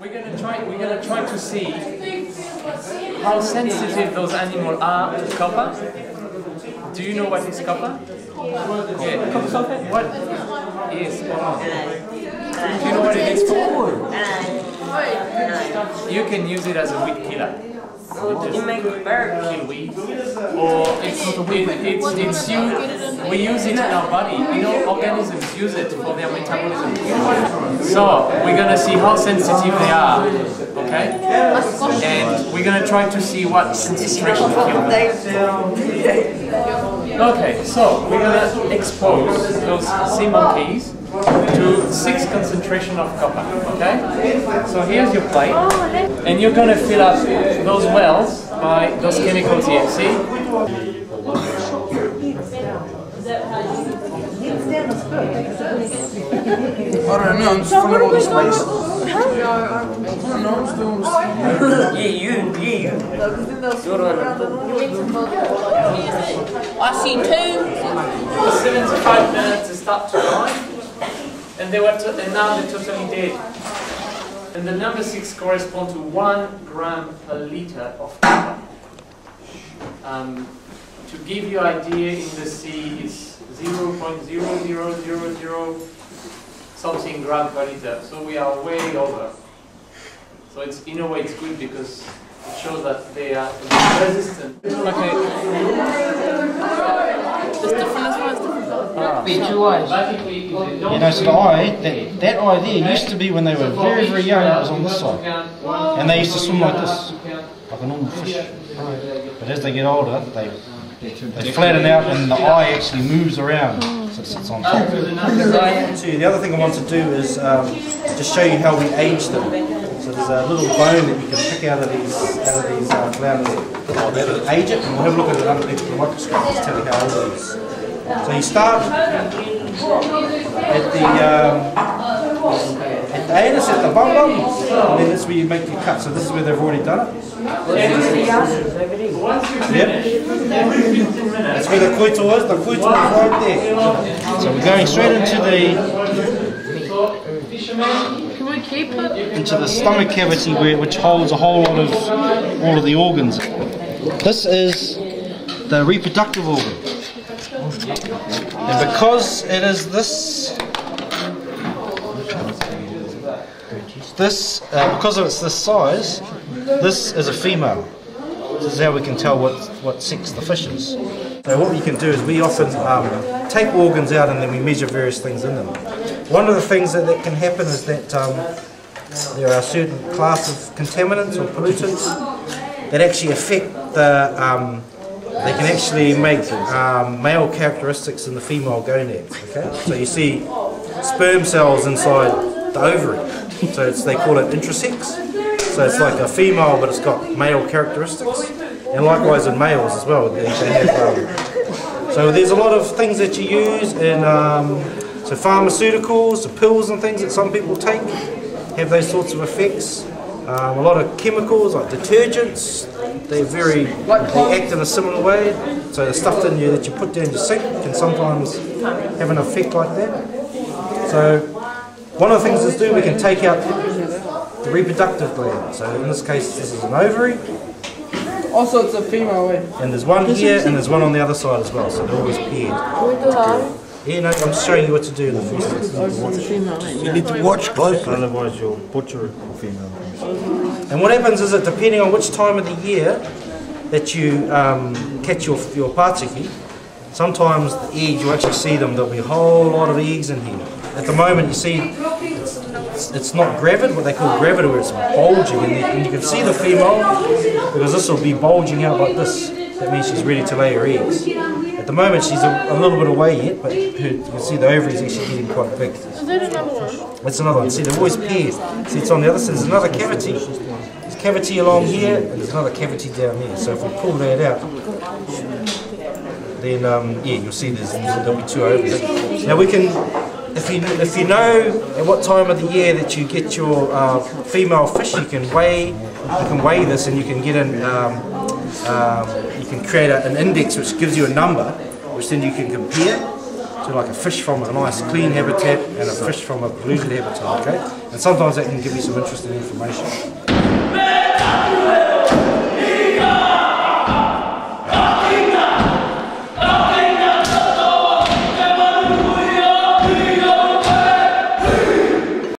We're gonna try. We're gonna try to see how sensitive those animals are to copper. Do you know what is copper? Yeah, copper sulfate. What? Yes. Do you know what it is for? You can use it as a weed killer. You make bird. kill weeds, or it's, it, it's, it's you, we use it in our body. You know, organisms use it for their metabolism. So we're gonna see how sensitive they are, okay? And we're gonna try to see what concentration to kill them. Okay, so we're gonna expose those sea monkeys to six concentration of copper, okay? So here's your plate, and you're gonna fill up those wells by those chemicals here, see? I don't know, I'm just filling all the space. I don't know, I'm still. Yeah, you, yeah, you. You're on I see two. 75 minutes to start to dry, and they were, to, and now they're totally dead. And the number six corresponds to one gram per liter of copper. Um, to give you idea, in the sea is 0.0000 something gram per liter. So we are way over. So it's in a way it's good because it shows that they are resistant. Okay. It's different as well as different. Basically, if they You know, so the eye, that, that eye there used to be when they were very, very young, it was on this side. And they used to swim like this, like a normal fish. But as they get older, they, they flatten out and the eye actually moves around, so it sits on top. The other thing I want to do is um, just show you how we age them. So there's a little bone that you can pick out of these out of these uh, flounders that'll age it, and we'll have a look at it underneath the microscope to tell you how old it is. So you start at the um, at the anus, at the bum bum, and then that's where you make your cut. So this is where they've already done it. Yep. That's where the coital is. The coital is right there. So we're going straight into the Can we keep it? into the stomach cavity where, which holds a whole lot of all of the organs. This is the reproductive organ. And because it is this this uh, because of it's this size, this is a female. This is how we can tell what what sex the fish is. So what we can do is we often um, take organs out and then we measure various things in them. One of the things that, that can happen is that um, there are certain class of contaminants or pollutants that actually affect the, um, they can actually make um, male characteristics in the female gonads. Okay, so you see sperm cells inside the ovary. So it's, they call it intersex. So it's like a female, but it's got male characteristics. And likewise in males as well. They, they have, um, so there's a lot of things that you use in um, so pharmaceuticals, the pills and things that some people take have those sorts of effects. Um, a lot of chemicals like detergents, they're very, they act in a similar way. So the stuff in you that you put down your sink can sometimes have an effect like that. So one of the things is do we can take out the reproductive gland. So in this case, this is an ovary, Also, it's a female way. and there's one here, and there's one on the other side as well. So they're always paired. Yeah, no, I'm showing you what to do in the first instance. You need to watch closely. Otherwise, you'll butcher a female. And what happens is that depending on which time of the year that you um, catch your your patiki, sometimes the eggs you actually see them. There'll be a whole lot of eggs in here. At the moment, you see it's, it's not gravid, what they call gravid, where it's bulging, and, the, and you can see the female because this will be bulging out like this. That means she's ready to lay her eggs. At the moment, she's a, a little bit away yet, but her, you can see the ovaries actually getting quite big. Is there another one? That's another one. See, they're always paired. See, it's on the other side. There's another cavity. Cavity along here, and there's another cavity down there. So if we pull that out, then um, yeah, you'll see there's there'll be two ovaries. Now we can, if you if you know at what time of the year that you get your uh, female fish, you can weigh you can weigh this, and you can get an um, um, you can create a, an index which gives you a number, which then you can compare. to like a fish from a nice clean habitat and a fish from a polluted habitat, okay? And sometimes that can give you some interesting information.